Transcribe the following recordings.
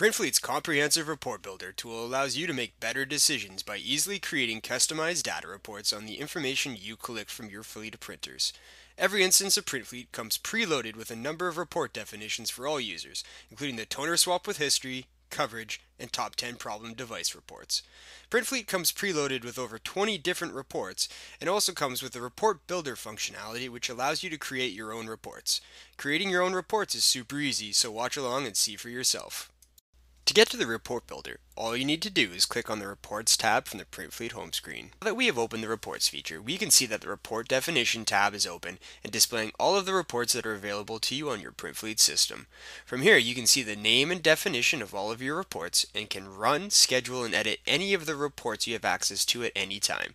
Printfleet's comprehensive report builder tool allows you to make better decisions by easily creating customized data reports on the information you collect from your fleet of printers. Every instance of Printfleet comes preloaded with a number of report definitions for all users, including the toner swap with history, coverage, and top 10 problem device reports. Printfleet comes preloaded with over 20 different reports and also comes with the report builder functionality which allows you to create your own reports. Creating your own reports is super easy, so watch along and see for yourself. To get to the report builder, all you need to do is click on the Reports tab from the Printfleet home screen. Now that we have opened the Reports feature, we can see that the Report Definition tab is open and displaying all of the reports that are available to you on your Printfleet system. From here, you can see the name and definition of all of your reports and can run, schedule, and edit any of the reports you have access to at any time.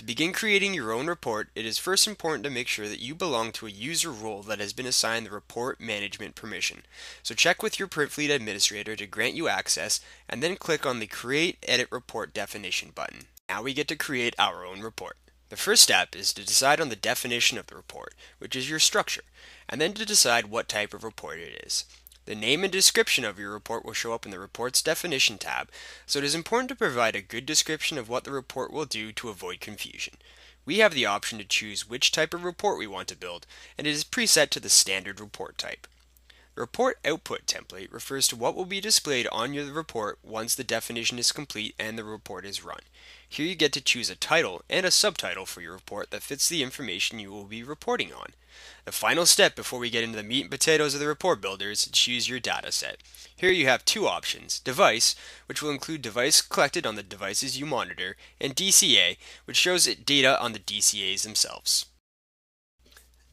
To begin creating your own report, it is first important to make sure that you belong to a user role that has been assigned the report management permission. So check with your Printfleet administrator to grant you access and then click on the Create Edit Report Definition button. Now we get to create our own report. The first step is to decide on the definition of the report, which is your structure, and then to decide what type of report it is. The name and description of your report will show up in the Reports Definition tab, so it is important to provide a good description of what the report will do to avoid confusion. We have the option to choose which type of report we want to build, and it is preset to the standard report type. Report output template refers to what will be displayed on your report once the definition is complete and the report is run. Here you get to choose a title and a subtitle for your report that fits the information you will be reporting on. The final step before we get into the meat and potatoes of the report builder is to choose your data set. Here you have two options, device, which will include device collected on the devices you monitor, and DCA, which shows data on the DCAs themselves.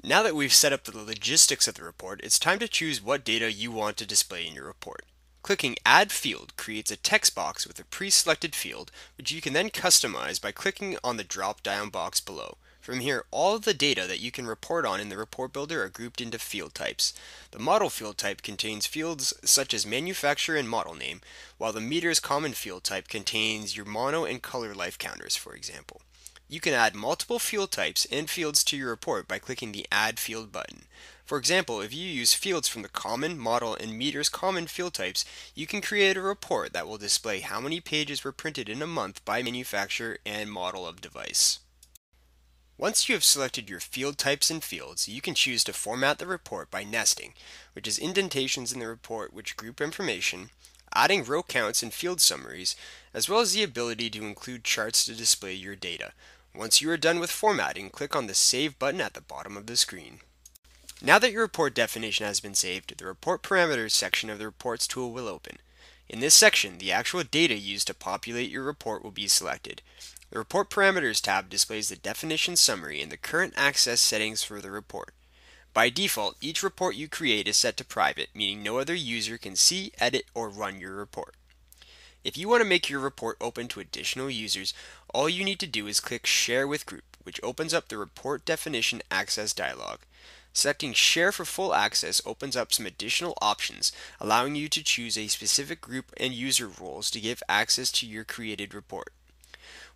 Now that we've set up the logistics of the report, it's time to choose what data you want to display in your report. Clicking Add Field creates a text box with a pre-selected field, which you can then customize by clicking on the drop-down box below. From here, all of the data that you can report on in the report builder are grouped into field types. The model field type contains fields such as manufacturer and model name, while the meters common field type contains your mono and color life counters, for example. You can add multiple field types and fields to your report by clicking the Add Field button. For example, if you use fields from the common, model, and meters common field types, you can create a report that will display how many pages were printed in a month by manufacturer and model of device. Once you have selected your field types and fields, you can choose to format the report by nesting, which is indentations in the report which group information, adding row counts and field summaries, as well as the ability to include charts to display your data, once you are done with formatting, click on the Save button at the bottom of the screen. Now that your report definition has been saved, the Report Parameters section of the Reports tool will open. In this section, the actual data used to populate your report will be selected. The Report Parameters tab displays the definition summary and the current access settings for the report. By default, each report you create is set to private, meaning no other user can see, edit, or run your report. If you want to make your report open to additional users, all you need to do is click Share with Group, which opens up the Report Definition Access dialog. Selecting Share for full access opens up some additional options, allowing you to choose a specific group and user roles to give access to your created report.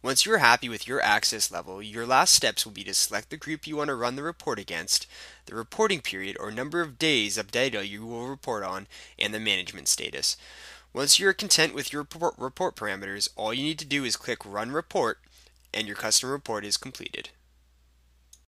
Once you are happy with your access level, your last steps will be to select the group you want to run the report against, the reporting period or number of days of data you will report on, and the management status. Once you are content with your report parameters, all you need to do is click Run Report and your custom report is completed.